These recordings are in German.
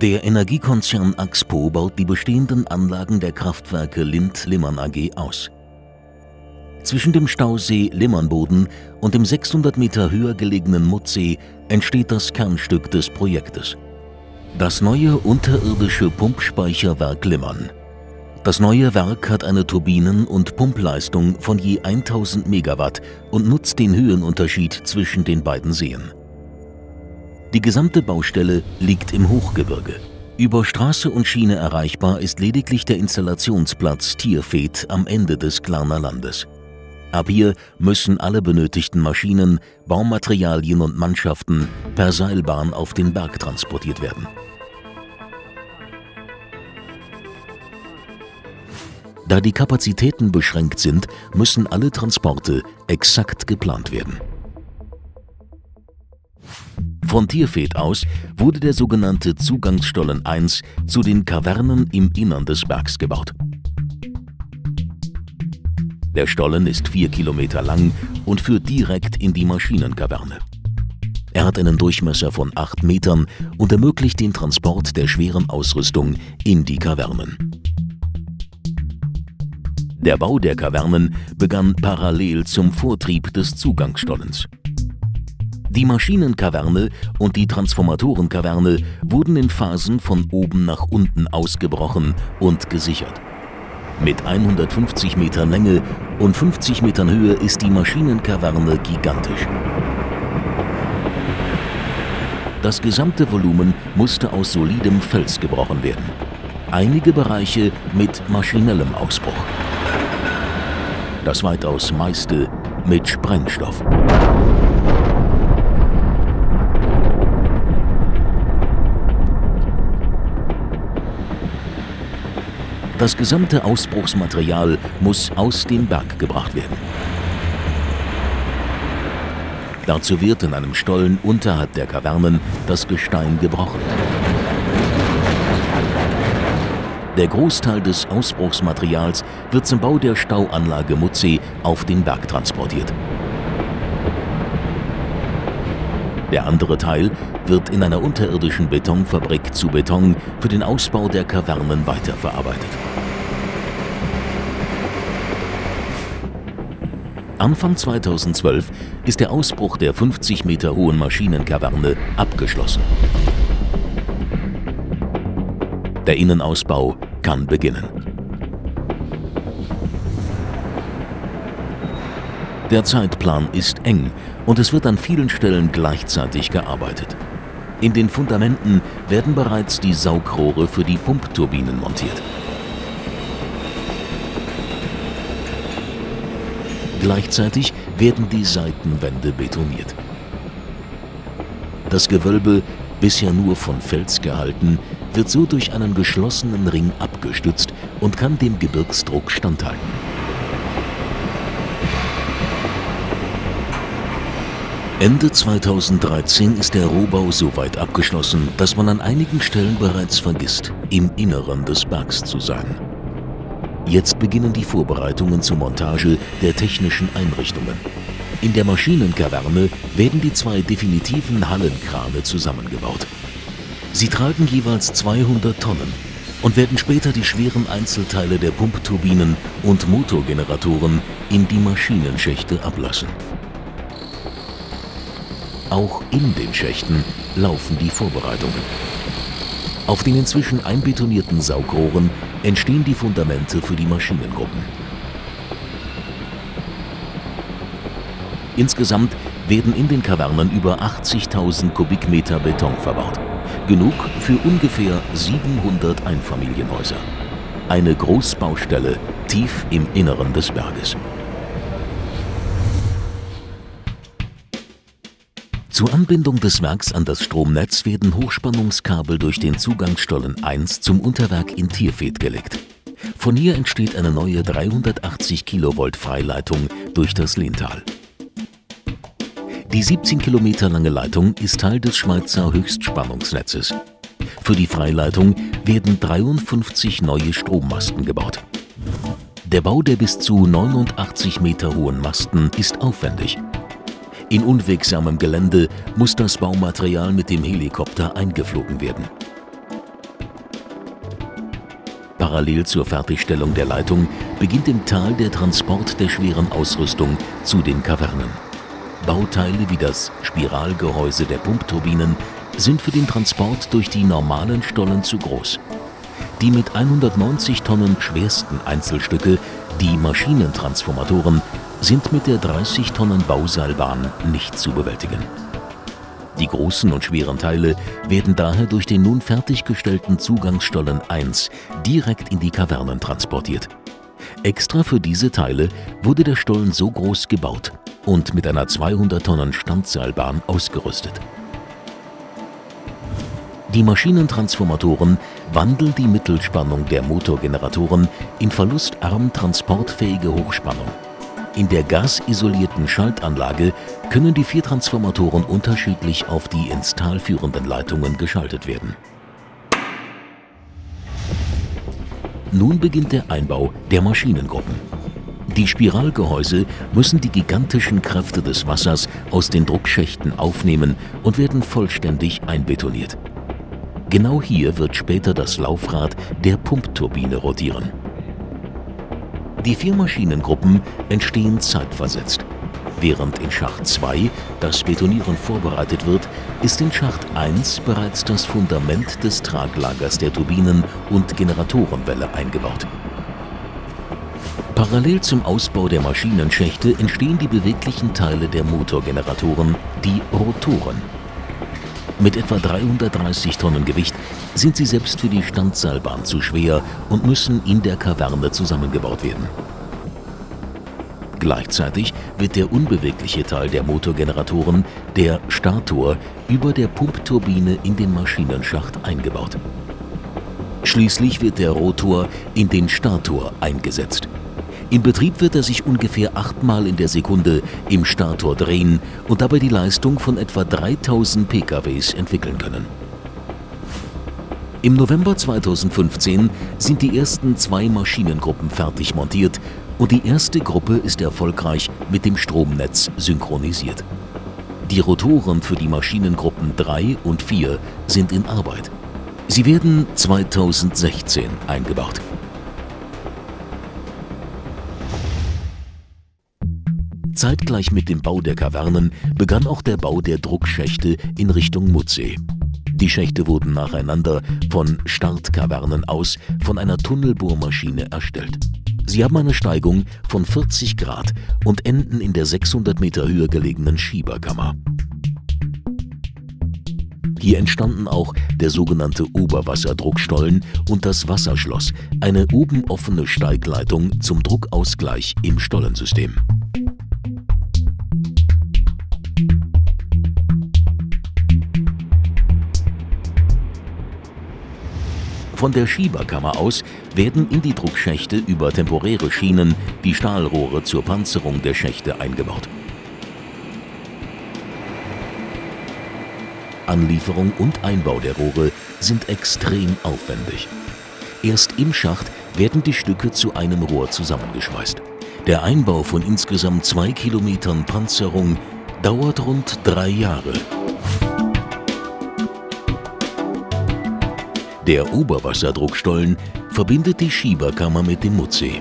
Der Energiekonzern Axpo baut die bestehenden Anlagen der Kraftwerke Lind-Limmern AG aus. Zwischen dem Stausee Limmernboden und dem 600 Meter höher gelegenen Muttsee entsteht das Kernstück des Projektes. Das neue unterirdische Pumpspeicherwerk Limmern. Das neue Werk hat eine Turbinen- und Pumpleistung von je 1000 Megawatt und nutzt den Höhenunterschied zwischen den beiden Seen. Die gesamte Baustelle liegt im Hochgebirge. Über Straße und Schiene erreichbar ist lediglich der Installationsplatz Tierfeht am Ende des Glarner Landes. Ab hier müssen alle benötigten Maschinen, Baumaterialien und Mannschaften per Seilbahn auf den Berg transportiert werden. Da die Kapazitäten beschränkt sind, müssen alle Transporte exakt geplant werden. Von Tierfeld aus wurde der sogenannte Zugangsstollen 1 zu den Kavernen im Innern des Bergs gebaut. Der Stollen ist vier Kilometer lang und führt direkt in die Maschinenkaverne. Er hat einen Durchmesser von acht Metern und ermöglicht den Transport der schweren Ausrüstung in die Kavernen. Der Bau der Kavernen begann parallel zum Vortrieb des Zugangsstollens. Die Maschinenkaverne und die Transformatorenkaverne wurden in Phasen von oben nach unten ausgebrochen und gesichert. Mit 150 Metern Länge und 50 Metern Höhe ist die Maschinenkaverne gigantisch. Das gesamte Volumen musste aus solidem Fels gebrochen werden. Einige Bereiche mit maschinellem Ausbruch. Das weitaus meiste mit Sprengstoff. Das gesamte Ausbruchsmaterial muss aus dem Berg gebracht werden. Dazu wird in einem Stollen unterhalb der Kavernen das Gestein gebrochen. Der Großteil des Ausbruchsmaterials wird zum Bau der Stauanlage Mutzee auf den Berg transportiert. Der andere Teil wird in einer unterirdischen Betonfabrik zu Beton für den Ausbau der Kavernen weiterverarbeitet. Anfang 2012 ist der Ausbruch der 50 Meter hohen Maschinenkaverne abgeschlossen. Der Innenausbau kann beginnen. Der Zeitplan ist eng und es wird an vielen Stellen gleichzeitig gearbeitet. In den Fundamenten werden bereits die Saugrohre für die Pumpturbinen montiert. Gleichzeitig werden die Seitenwände betoniert. Das Gewölbe, bisher nur von Fels gehalten, wird so durch einen geschlossenen Ring abgestützt und kann dem Gebirgsdruck standhalten. Ende 2013 ist der Rohbau so weit abgeschlossen, dass man an einigen Stellen bereits vergisst, im Inneren des Bergs zu sein. Jetzt beginnen die Vorbereitungen zur Montage der technischen Einrichtungen. In der Maschinenkaverne werden die zwei definitiven Hallenkrane zusammengebaut. Sie tragen jeweils 200 Tonnen und werden später die schweren Einzelteile der Pumpturbinen und Motorgeneratoren in die Maschinenschächte ablassen. Auch in den Schächten laufen die Vorbereitungen. Auf den inzwischen einbetonierten Saugrohren entstehen die Fundamente für die Maschinengruppen. Insgesamt werden in den Kavernen über 80.000 Kubikmeter Beton verbaut. Genug für ungefähr 700 Einfamilienhäuser. Eine Großbaustelle tief im Inneren des Berges. Zur Anbindung des Werks an das Stromnetz werden Hochspannungskabel durch den Zugangsstollen 1 zum Unterwerk in Tierfeld gelegt. Von hier entsteht eine neue 380 Kilovolt Freileitung durch das Lehntal. Die 17 Kilometer lange Leitung ist Teil des Schweizer Höchstspannungsnetzes. Für die Freileitung werden 53 neue Strommasten gebaut. Der Bau der bis zu 89 Meter hohen Masten ist aufwendig. In unwegsamem Gelände muss das Baumaterial mit dem Helikopter eingeflogen werden. Parallel zur Fertigstellung der Leitung beginnt im Tal der Transport der schweren Ausrüstung zu den Kavernen. Bauteile wie das Spiralgehäuse der Pumpturbinen sind für den Transport durch die normalen Stollen zu groß. Die mit 190 Tonnen schwersten Einzelstücke, die Maschinentransformatoren, sind mit der 30 Tonnen Bauseilbahn nicht zu bewältigen. Die großen und schweren Teile werden daher durch den nun fertiggestellten Zugangsstollen 1 direkt in die Kavernen transportiert. Extra für diese Teile wurde der Stollen so groß gebaut und mit einer 200 Tonnen Standseilbahn ausgerüstet. Die Maschinentransformatoren wandeln die Mittelspannung der Motorgeneratoren in verlustarm transportfähige Hochspannung. In der gasisolierten Schaltanlage können die vier Transformatoren unterschiedlich auf die ins Tal führenden Leitungen geschaltet werden. Nun beginnt der Einbau der Maschinengruppen. Die Spiralgehäuse müssen die gigantischen Kräfte des Wassers aus den Druckschächten aufnehmen und werden vollständig einbetoniert. Genau hier wird später das Laufrad der Pumpturbine rotieren. Die vier Maschinengruppen entstehen zeitversetzt. Während in Schacht 2 das Betonieren vorbereitet wird, ist in Schacht 1 bereits das Fundament des Traglagers der Turbinen und Generatorenwelle eingebaut. Parallel zum Ausbau der Maschinenschächte entstehen die beweglichen Teile der Motorgeneratoren, die Rotoren. Mit etwa 330 Tonnen Gewicht sind sie selbst für die Standseilbahn zu schwer und müssen in der Kaverne zusammengebaut werden. Gleichzeitig wird der unbewegliche Teil der Motorgeneratoren, der Stator, über der Pumpturbine in den Maschinenschacht eingebaut. Schließlich wird der Rotor in den Stator eingesetzt. Im Betrieb wird er sich ungefähr achtmal in der Sekunde im Stator drehen und dabei die Leistung von etwa 3000 PKWs entwickeln können. Im November 2015 sind die ersten zwei Maschinengruppen fertig montiert und die erste Gruppe ist erfolgreich mit dem Stromnetz synchronisiert. Die Rotoren für die Maschinengruppen 3 und 4 sind in Arbeit. Sie werden 2016 eingebaut. Zeitgleich mit dem Bau der Kavernen begann auch der Bau der Druckschächte in Richtung Mutsee. Die Schächte wurden nacheinander von Startkavernen aus von einer Tunnelbohrmaschine erstellt. Sie haben eine Steigung von 40 Grad und enden in der 600 Meter Höhe gelegenen Schieberkammer. Hier entstanden auch der sogenannte Oberwasserdruckstollen und das Wasserschloss, eine oben offene Steigleitung zum Druckausgleich im Stollensystem. Von der Schieberkammer aus werden in die Druckschächte über temporäre Schienen die Stahlrohre zur Panzerung der Schächte eingebaut. Anlieferung und Einbau der Rohre sind extrem aufwendig. Erst im Schacht werden die Stücke zu einem Rohr zusammengeschweißt. Der Einbau von insgesamt zwei Kilometern Panzerung dauert rund drei Jahre. Der Oberwasserdruckstollen verbindet die Schieberkammer mit dem Mutsee.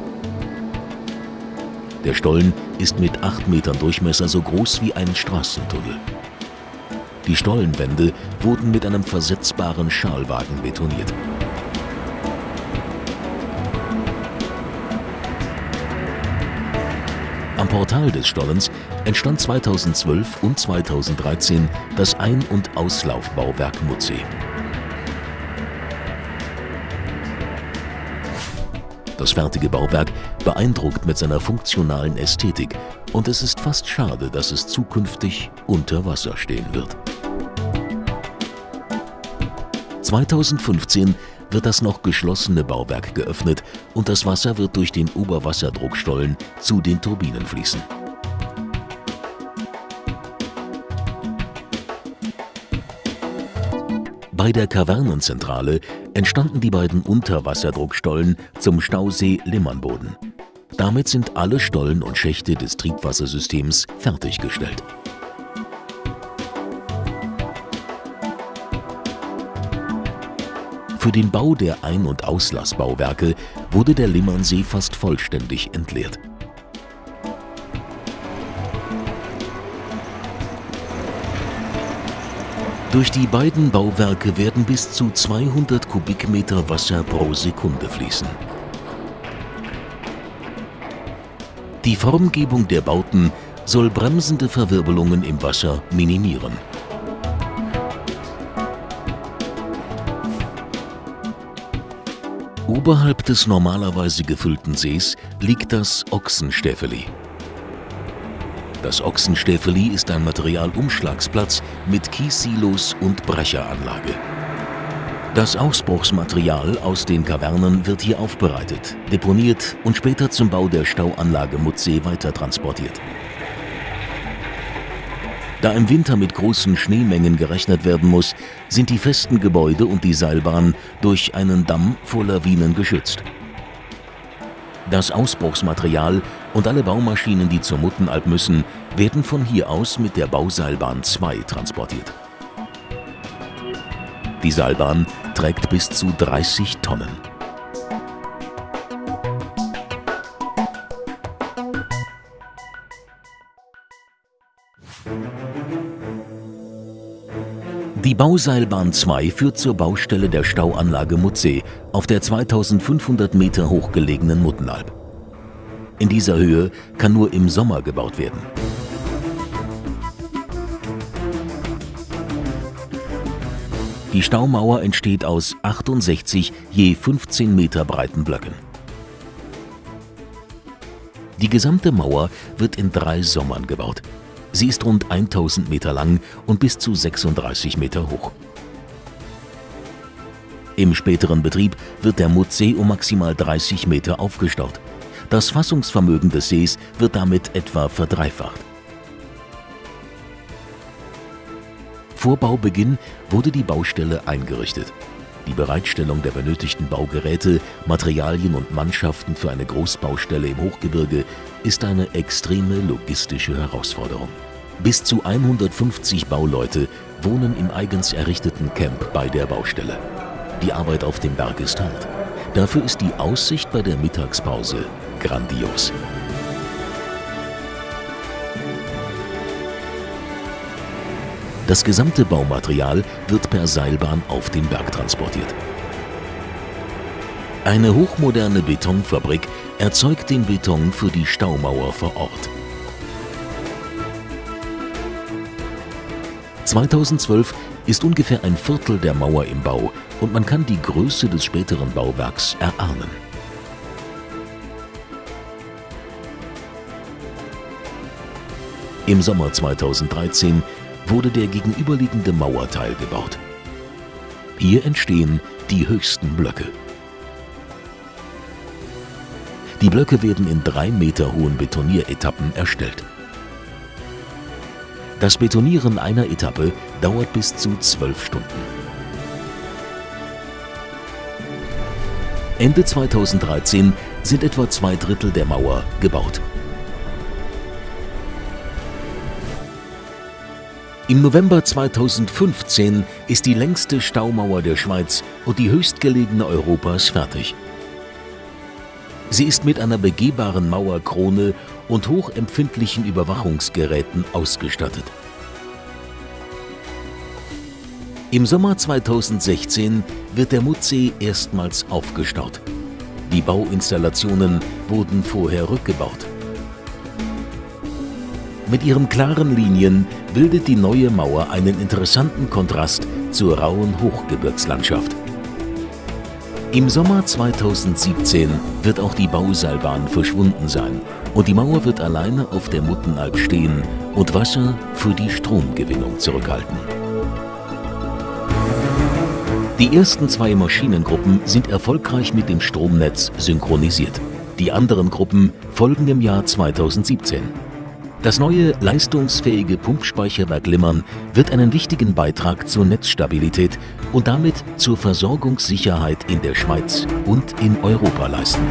Der Stollen ist mit 8 Metern Durchmesser so groß wie ein Straßentunnel. Die Stollenwände wurden mit einem versetzbaren Schalwagen betoniert. Am Portal des Stollens entstand 2012 und 2013 das Ein- und Auslaufbauwerk Mutsee. Das fertige Bauwerk beeindruckt mit seiner funktionalen Ästhetik und es ist fast schade, dass es zukünftig unter Wasser stehen wird. 2015 wird das noch geschlossene Bauwerk geöffnet und das Wasser wird durch den Oberwasserdruckstollen zu den Turbinen fließen. Bei der Kavernenzentrale entstanden die beiden Unterwasserdruckstollen zum Stausee Limmernboden. Damit sind alle Stollen und Schächte des Triebwassersystems fertiggestellt. Für den Bau der Ein- und Auslassbauwerke wurde der Limmernsee fast vollständig entleert. Durch die beiden Bauwerke werden bis zu 200 Kubikmeter Wasser pro Sekunde fließen. Die Formgebung der Bauten soll bremsende Verwirbelungen im Wasser minimieren. Oberhalb des normalerweise gefüllten Sees liegt das Ochsenstäfeli. Das Ochsenstäfeli ist ein Materialumschlagsplatz mit Kiessilos und Brecheranlage. Das Ausbruchsmaterial aus den Kavernen wird hier aufbereitet, deponiert und später zum Bau der Stauanlage Mutzee weitertransportiert. Da im Winter mit großen Schneemengen gerechnet werden muss, sind die festen Gebäude und die Seilbahn durch einen Damm vor Lawinen geschützt. Das Ausbruchsmaterial und alle Baumaschinen, die zur Muttenalp müssen, werden von hier aus mit der Bauseilbahn 2 transportiert. Die Seilbahn trägt bis zu 30 Tonnen. Die Bauseilbahn 2 führt zur Baustelle der Stauanlage Mutzee auf der 2500 Meter hoch gelegenen Muttenalb. In dieser Höhe kann nur im Sommer gebaut werden. Die Staumauer entsteht aus 68 je 15 Meter breiten Blöcken. Die gesamte Mauer wird in drei Sommern gebaut. Sie ist rund 1000 Meter lang und bis zu 36 Meter hoch. Im späteren Betrieb wird der Mutzsee um maximal 30 Meter aufgestaut. Das Fassungsvermögen des Sees wird damit etwa verdreifacht. Vor Baubeginn wurde die Baustelle eingerichtet. Die Bereitstellung der benötigten Baugeräte, Materialien und Mannschaften für eine Großbaustelle im Hochgebirge ist eine extreme logistische Herausforderung. Bis zu 150 Bauleute wohnen im eigens errichteten Camp bei der Baustelle. Die Arbeit auf dem Berg ist hart. Dafür ist die Aussicht bei der Mittagspause grandios. Das gesamte Baumaterial wird per Seilbahn auf den Berg transportiert. Eine hochmoderne Betonfabrik erzeugt den Beton für die Staumauer vor Ort. 2012 ist ungefähr ein Viertel der Mauer im Bau und man kann die Größe des späteren Bauwerks erahnen. Im Sommer 2013 wurde der gegenüberliegende Mauerteil gebaut. Hier entstehen die höchsten Blöcke. Die Blöcke werden in drei Meter hohen Betonieretappen erstellt. Das Betonieren einer Etappe dauert bis zu zwölf Stunden. Ende 2013 sind etwa zwei Drittel der Mauer gebaut. Im November 2015 ist die längste Staumauer der Schweiz und die höchstgelegene Europas fertig. Sie ist mit einer begehbaren Mauerkrone und hochempfindlichen Überwachungsgeräten ausgestattet. Im Sommer 2016 wird der Mutzsee erstmals aufgestaut. Die Bauinstallationen wurden vorher rückgebaut. Mit ihren klaren Linien bildet die neue Mauer einen interessanten Kontrast zur rauen Hochgebirgslandschaft. Im Sommer 2017 wird auch die Bauseilbahn verschwunden sein und die Mauer wird alleine auf der Muttenalb stehen und Wasser für die Stromgewinnung zurückhalten. Die ersten zwei Maschinengruppen sind erfolgreich mit dem Stromnetz synchronisiert. Die anderen Gruppen folgen im Jahr 2017. Das neue leistungsfähige Pumpspeicherwerk Limmern wird einen wichtigen Beitrag zur Netzstabilität und damit zur Versorgungssicherheit in der Schweiz und in Europa leisten.